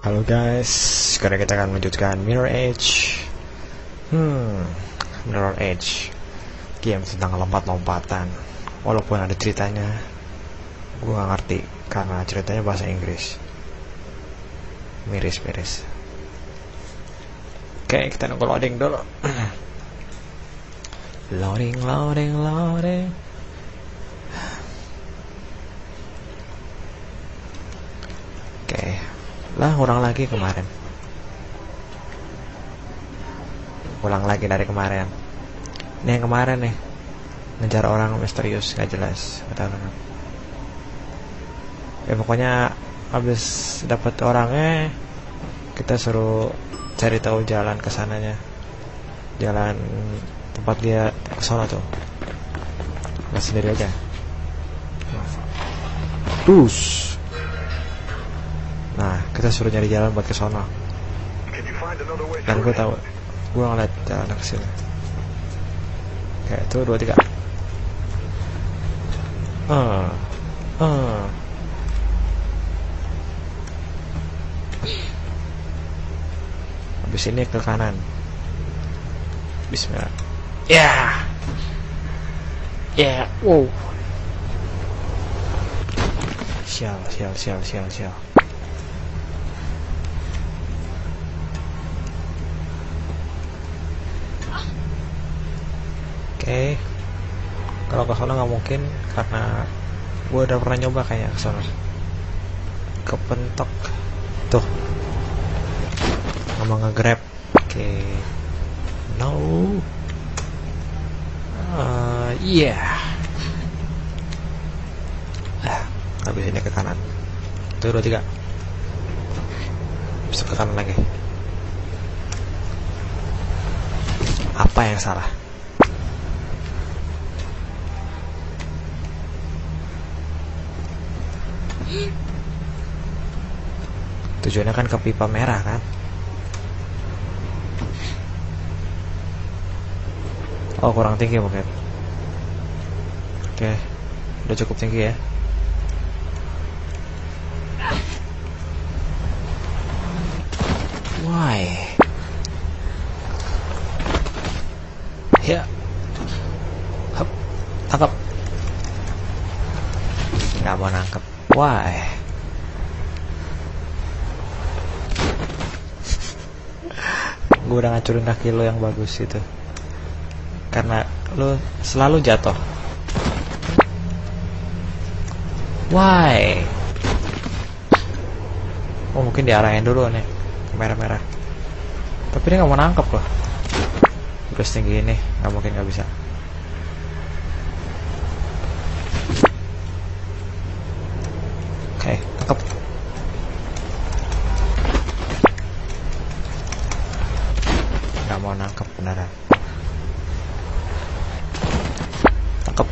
Halo guys, sekarang kita akan melanjutkan Mirror Edge. Hmm, Mirror Edge, game tentang lompat-lompatan. Walaupun ada ceritanya, gue gak ngerti karena ceritanya bahasa Inggris. Miris-miris. Oke, kita nunggu loading dulu. loading, loading, loading. Oke, lah ulang lagi kemarin. Ulang lagi dari kemarin. Ini yang kemarin nih. Ngejar orang misterius gak jelas. Kenapa. Ya pokoknya habis dapat orangnya kita suruh cari tahu jalan ke sananya. Jalan tempat dia ke sana tuh. Nggak sendiri aja. Terus kita suruh nyari jalan buat ke sono. Dan gue tahu, gue ngeliat jalan ke sini. Kayak itu dua tiga. Ah, ah. Habis ini ke kanan. Bismillah. Ya. Yeah. Ya, yeah. wow. Sial, sial, sial, sial, sial. Oke, kalau ke sana nggak mungkin karena gue udah pernah nyoba kayak ke sana. Kepentok, tuh, sama nge-grab. Oke, no, uh, yeah, ah, habis ini ke kanan. Tuh dua tiga, bisa ke kanan lagi. Apa yang salah? Tujuannya kan ke pipa merah kan? Oh kurang tinggi mungkin. Oke, udah cukup tinggi ya. Why? Ya. Hup. Tangkap. Nggak mau nangkep. Why? gue udah ngacurin kaki lo yang bagus itu. Karena lo selalu jatuh. Why? Oh mungkin diarahin dulu nih merah-merah. Tapi dia nggak mau nangkep loh udah setinggi ini nggak mungkin nggak bisa oke tangkap nggak mau nangkep beneran. Tangkap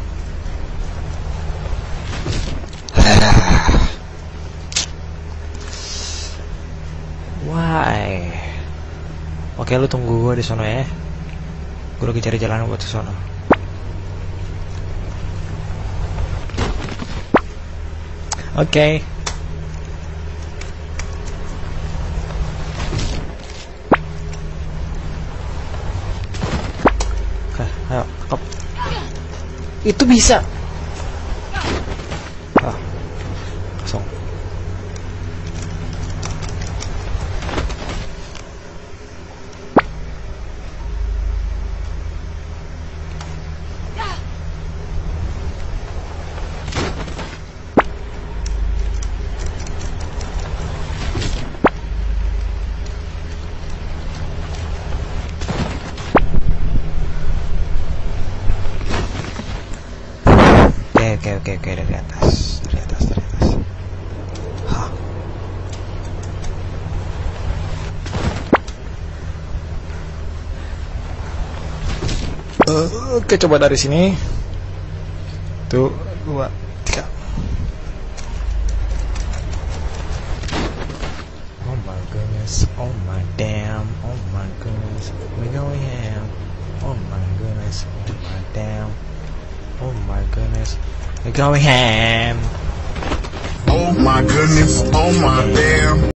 why? Oke lu tunggu gua di sana ya. Gua lagi cari jalan buat ke sana oke Oke, ayo, tangkap. Itu bisa. Ah, kosong. Oke oke oke dari atas dari atas dari atas. Hah. Eh, Oke coba dari sini. Tuh dua tiga. Oh my goodness, oh my damn, oh my goodness, we going ham. Oh my goodness, oh my damn. Oh my goodness. We're going ham. Oh my goodness, oh my damn.